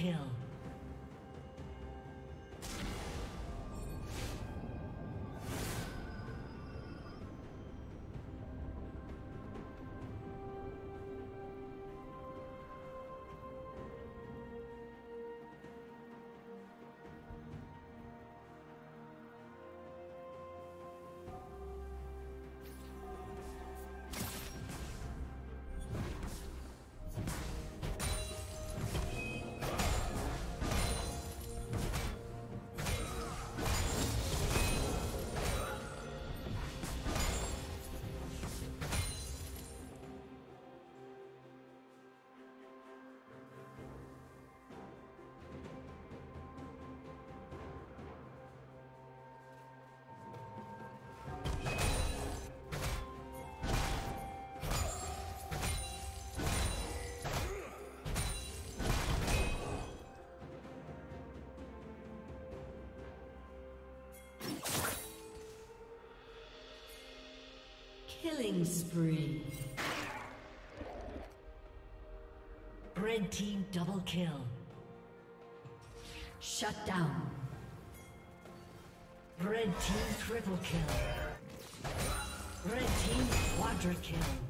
Kill. Killing spree. Red team double kill. Shut down. Red team triple kill. Red team quadra kill.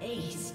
Aced.